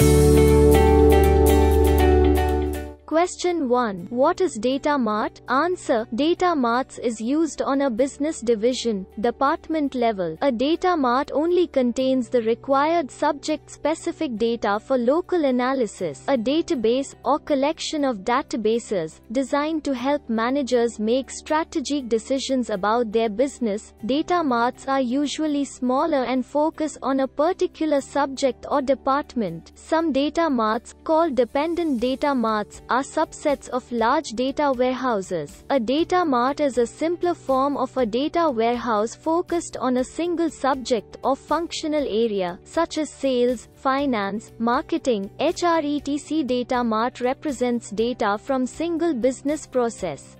Thank you. Question 1. What is data mart? Answer. Data marts is used on a business division, department level. A data mart only contains the required subject-specific data for local analysis. A database, or collection of databases, designed to help managers make strategic decisions about their business. Data marts are usually smaller and focus on a particular subject or department. Some data marts, called dependent data marts, are subsets of large data warehouses. A data mart is a simpler form of a data warehouse focused on a single subject or functional area, such as sales, finance, marketing, HR etc. Data mart represents data from single business process.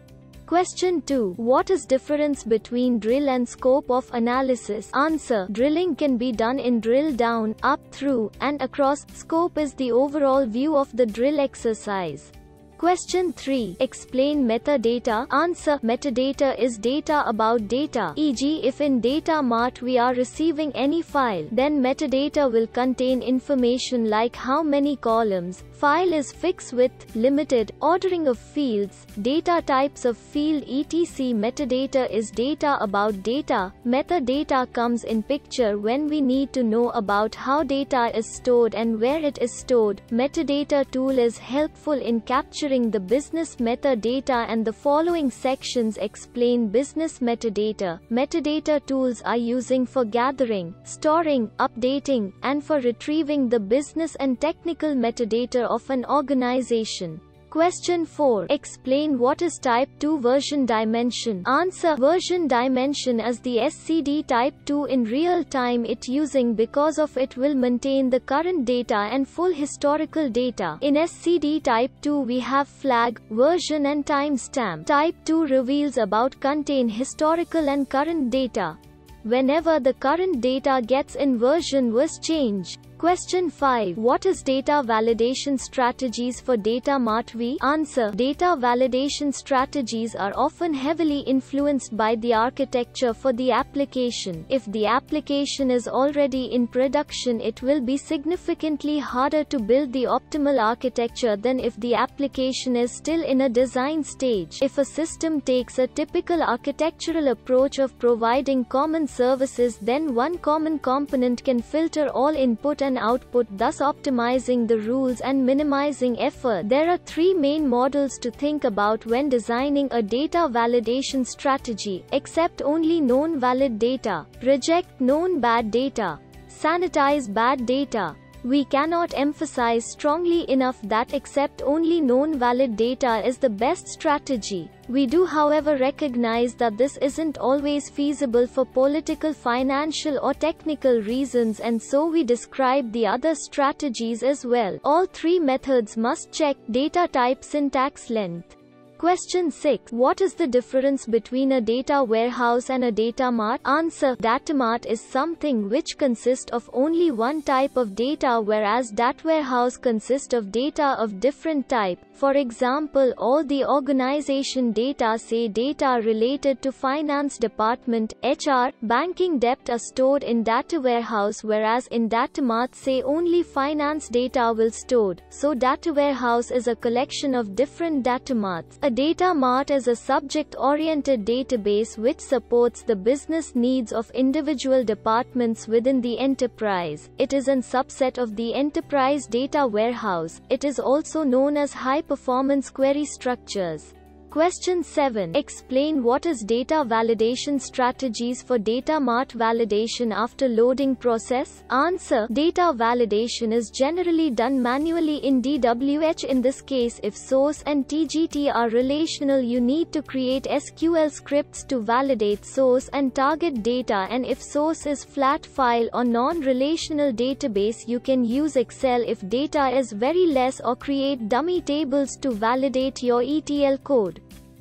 Question 2. What is difference between drill and scope of analysis? Answer. Drilling can be done in drill down, up through, and across. Scope is the overall view of the drill exercise. Question 3. Explain metadata. Answer. Metadata is data about data. E.g. if in data mart we are receiving any file, then metadata will contain information like how many columns, file is fixed width, limited, ordering of fields, data types of field etc. Metadata is data about data. Metadata comes in picture when we need to know about how data is stored and where it is stored. Metadata tool is helpful in capturing the business metadata and the following sections explain business metadata. Metadata tools are using for gathering, storing, updating, and for retrieving the business and technical metadata of an organization. Question 4. Explain what is Type 2 version dimension. Answer. Version dimension is the SCD Type 2 in real time it using because of it will maintain the current data and full historical data. In SCD Type 2 we have flag, version and timestamp. Type 2 reveals about contain historical and current data. Whenever the current data gets in version was changed. Question 5. What is data validation strategies for data mart v? Answer. Data validation strategies are often heavily influenced by the architecture for the application. If the application is already in production it will be significantly harder to build the optimal architecture than if the application is still in a design stage. If a system takes a typical architectural approach of providing common services then one common component can filter all input and and output thus optimizing the rules and minimizing effort. There are three main models to think about when designing a data validation strategy. Accept only known valid data. Reject known bad data. Sanitize bad data. We cannot emphasize strongly enough that accept only known valid data is the best strategy. We do however recognize that this isn't always feasible for political financial or technical reasons and so we describe the other strategies as well. All three methods must check data type syntax length. Question 6. What is the difference between a data warehouse and a data mart? Answer. Data mart is something which consists of only one type of data whereas data warehouse consists of data of different type. For example, all the organization data say data related to finance department, HR, banking debt are stored in data warehouse whereas in data mart say only finance data will stored. So data warehouse is a collection of different data marts. A data mart is a subject-oriented database which supports the business needs of individual departments within the enterprise. It is a subset of the enterprise data warehouse. It is also known as high performance query structures. Question 7. Explain what is data validation strategies for data mart validation after loading process? Answer. Data validation is generally done manually in DWH. In this case, if source and TGT are relational, you need to create SQL scripts to validate source and target data and if source is flat file or non-relational database, you can use Excel if data is very less or create dummy tables to validate your ETL code.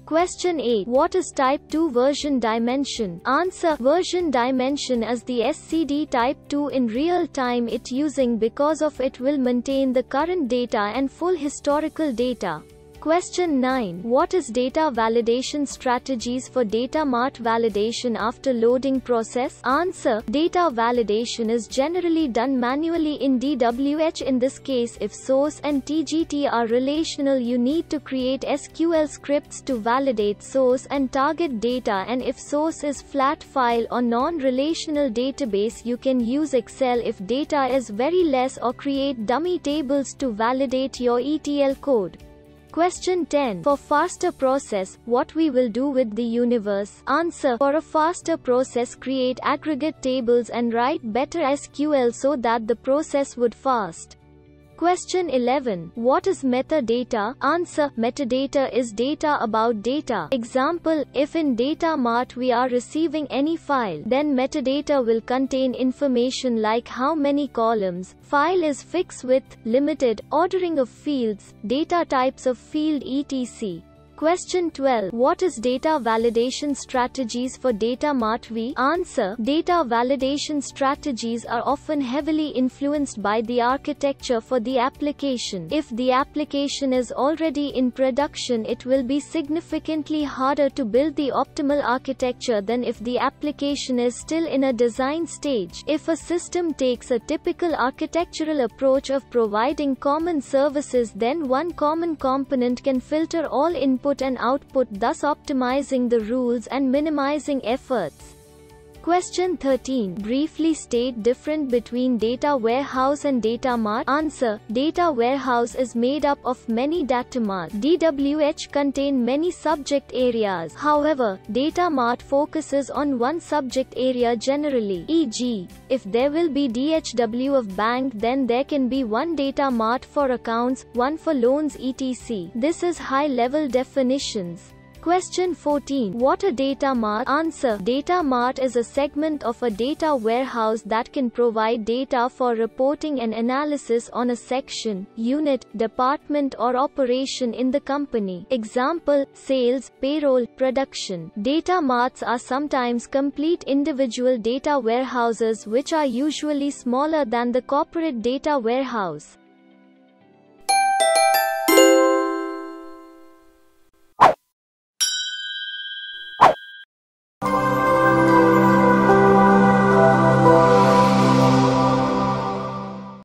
Question 8. What is Type 2 version dimension? Answer. Version dimension is the SCD Type 2 in real time it using because of it will maintain the current data and full historical data. Question 9. What is data validation strategies for data mart validation after loading process? Answer. Data validation is generally done manually in DWH. In this case, if source and TGT are relational, you need to create SQL scripts to validate source and target data and if source is flat file or non-relational database, you can use Excel if data is very less or create dummy tables to validate your ETL code. Question 10. For faster process, what we will do with the universe? Answer. For a faster process create aggregate tables and write better SQL so that the process would fast. Question 11. What is metadata? Answer. Metadata is data about data. Example, if in data mart we are receiving any file, then metadata will contain information like how many columns, file is fixed width, limited, ordering of fields, data types of field etc. Question 12. What is data validation strategies for data mart v? Answer. Data validation strategies are often heavily influenced by the architecture for the application. If the application is already in production it will be significantly harder to build the optimal architecture than if the application is still in a design stage. If a system takes a typical architectural approach of providing common services then one common component can filter all input input and output thus optimizing the rules and minimizing efforts. Question 13. Briefly state difference between data warehouse and data mart. Answer. Data warehouse is made up of many data mart. DWH contain many subject areas. However, data mart focuses on one subject area generally. E.g., if there will be DHW of bank then there can be one data mart for accounts, one for loans etc. This is high level definitions. Question 14. What a data mart? Answer. Data mart is a segment of a data warehouse that can provide data for reporting and analysis on a section, unit, department or operation in the company. Example, sales, payroll, production. Data marts are sometimes complete individual data warehouses which are usually smaller than the corporate data warehouse.